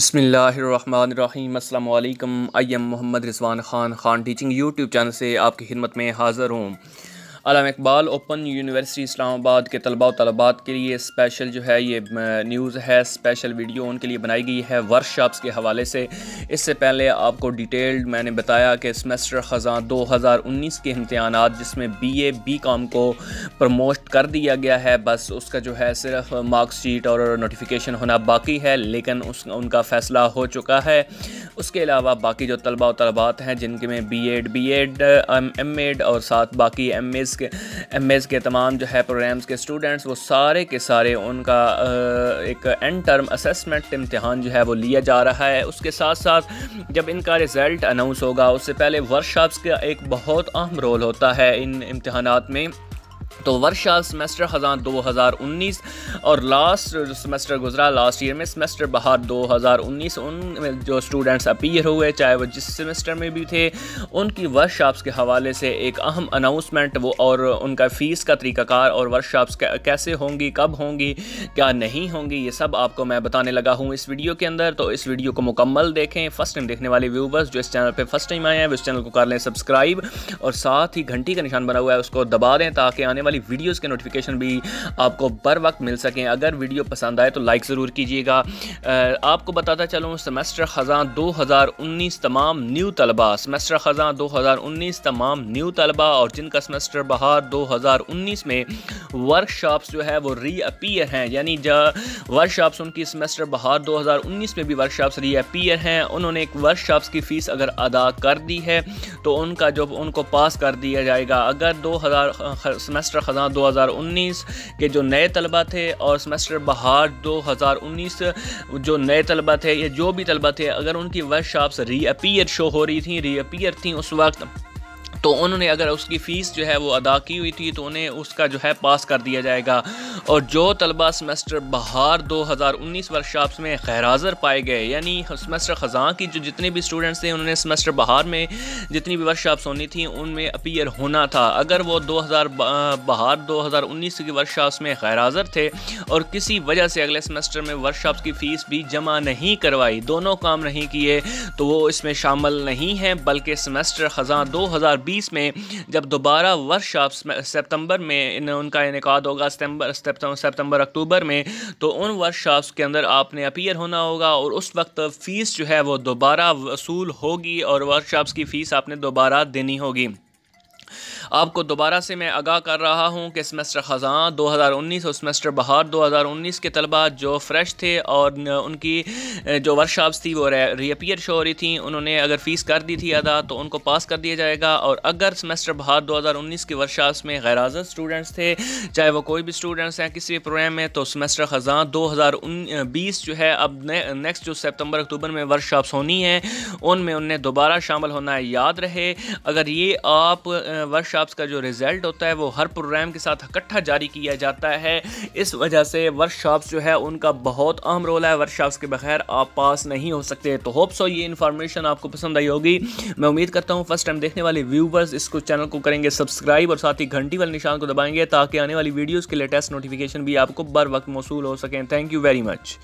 بسم اللہ الرحمن الرحیم۔ السلام علیکم۔ M Muhammad Rizwan Khan Khan teaching YouTube channel سے آپ کی خدمت میں حاضر ہوں۔ علامہ Iqbal open university Islamabad کے طلباء و طلبات کے لیے اسپیشل جو ہے یہ نیوز ہے اسپیشل ویڈیو ان کے لیے بنائی گئی ہے ورک شاپس کے حوالے سے۔ اس سے پہلے آپ کو ڈیٹیلڈ میں نے بتایا کہ سمیسٹر خزاں دو ہزار انیس کے امتحانات جس میں بی اے بی کام کو پروموٹ کر دیا گیا ہے۔ بس اس کا جو ہے صرف مارک شیٹ اور نوٹیفیکیشن ہونا باقی ہے، لیکن اس، ان کا فیصلہ ہو چکا ہے۔ اس کے علاوہ باقی جو طلباء و طلبات ہیں، جن کے میں B Ed B Ed M Ed اور ساتھ باقی ایم ایز کے ایم ایز کے تمام جو ہے پروگرامز کے اسٹوڈنٹس وہ سارے کے سارے ان کا ایک اینڈ ٹرم اسیسمنٹ امتحان جو ہے وہ لیا جا رہا ہے۔ اس کے ساتھ ساتھ جب ان کا رزلٹ اناؤنس ہوگا، اس سے پہلے ورکشاپس کا ایک بہت اہم رول ہوتا ہے ان امتحانات میں۔ تو ورشا سمیسٹر خزاں دو ہزار انیس اور لاسٹ سمیسٹر گزرا لاسٹ ایئر میں سمیسٹر بہار دو ہزار انیس، ان میں جو اسٹوڈنٹس اپیئر ہوئے، چاہے وہ جس سمیسٹر میں بھی تھے، ان کی ورک شاپس کے حوالے سے ایک اہم اناؤنسمنٹ وہ اور ان کا فیس کا طریقہ کار اور ورک شاپس کیسے ہوں گی، کب ہوں گی، کیا نہیں ہوں گی، یہ سب آپ کو میں بتانے لگا ہوں اس ویڈیو کے اندر۔ تو اس ویڈیو کو مکمل دیکھیں فرسٹ ٹائم دیکھنے والے ویورز جو اس چینل پہ فرسٹ ٹائم آئے ہیں اس چینل کو کر لیں سبسکرائب اور ساتھ ہی گھنٹی کا نشان بنا ہوا ہے، اس کو دبا دیں تاکہ آنے والے والی ویڈیوز کے نوٹیفیکیشن بھی آپ کو بر وقت مل سکیں۔ اگر ویڈیو پسند آئے تو لائک ضرور کیجیے گا۔ آپ کو بتاتا چلوں سمیسٹر خزاں دو ہزار انیس تمام نیو طلبہ سمیسٹر خزاں دو ہزار انیس تمام نیو طلبہ اور جن کا سمیسٹر بہار دو ہزار انیس میں ورک شاپس جو ہے وہ ری اپیئر ہیں. یعنی ورک شاپس ان کی سمیسٹر بہار دو ہزار انیس میں بھی ورک شاپس ری اپیئر ہیں. انہوں نے ایک ورک شاپس کی فیس اگر ادا کر دی ہے تو ان کا جو ان کو پاس کر دیا جائے گا. اگر دو ہزار سمیسٹر خزاں دو ہزار انیس کے جو نئے طلبہ تھے اور سمیسٹر بہار دو ہزار انیس جو نئے طلبہ تھے یا جو بھی طلبہ تھے، اگر ان کی workshops reappear show ہو رہی تھیں ری اپیئر تھیں، اس وقت تو انہوں نے اگر اس کی فیس جو ہے وہ ادا کی ہوئی تھی تو انہیں اس کا جو ہے پاس کر دیا جائے گا۔ اور جو طلبہ سمیسٹر بہار دو ہزار انیس ورک شاپس میں خیر حاضر پائے گئے یعنی سمیسٹر خزاں کی جو جتنے بھی اسٹوڈنٹس تھے، انہوں نے سمیسٹر بہار میں جتنی بھی ورک شاپس ہونی تھیں، ان میں اپیئر ہونا تھا۔ اگر وہ دو ہزار بہار دو ہزار انیس کی ورک شاپس میں خیر حاضر تھے اور کسی وجہ سے اگلے سمیسٹر میں ورک شاپس کی فیس بھی جمع نہیں کروائی، دونوں کام نہیں کیے، تو وہ اس میں شامل نہیں ہیں، بلکہ سمیسٹر خزاں دو ہزار بیس میں جب دوبارہ ورک شاپس سپتمبر میں ان کا انعقاد ہوگا، ستمبر سپتمبر، اکتوبر میں، تو ان ورک شاپس کے اندر آپ نے اپیئر ہونا ہوگا اور اس وقت فیس جو ہے وہ دوبارہ وصول ہوگی اور ورک شاپس کی فیس آپ نے دوبارہ دینی ہوگی۔ آپ کو دوبارہ سے میں آگاہ کر رہا ہوں کہ سمیسٹر خزاں دو ہزار انیس اور سمیسٹر بہار دو ہزار انیس کے طلبہ جو فریش تھے اور ان کی جو ورک شاپس تھی وہ ری اپیئر شو ہو رہی تھیں، انہوں نے اگر فیس کر دی تھی ادا تو ان کو پاس کر دیا جائے گا اور اگر سمیسٹر بہار دو ہزار انیس کی ورک شاپس میں غیر حاضر اسٹوڈنٹس تھے، چاہے وہ کوئی بھی اسٹوڈنٹس ہیں، کسی بھی پروگرام میں، تو سمیسٹر خزاں دو ہزار بیس جو ہے اب نیکسٹ جو سپتمبر اکتوبر میں ورک شاپس ہونی ہیں، ان میں انہیں دوبارہ شامل ہونا ہے یاد رہے۔ اگر یہ آپ ورک شاپس کا جو رزلٹ ہوتا ہے وہ ہر پروگرام کے ساتھ اکٹھا جاری کیا جاتا ہے۔ اس وجہ سے ورک شاپس جو ہے ان کا بہت اہم رول ہے۔ ورک شاپس کے بغیر آپ پاس نہیں ہو سکتے۔ تو ہوپ سو یہ انفارمیشن آپ کو پسند آئی ہوگی۔ میں امید کرتا ہوں فرسٹ ٹائم دیکھنے والے ویورز اس کو چینل کو کریں گے سبسکرائب اور ساتھ ہی گھنٹی والے نشان کو دبائیں گے تاکہ آنے والی ویڈیوز کے لیٹسٹ نوٹیفیکیشن بھی آپ کو بر وقت موصول ہو سکیں۔ Thank you very much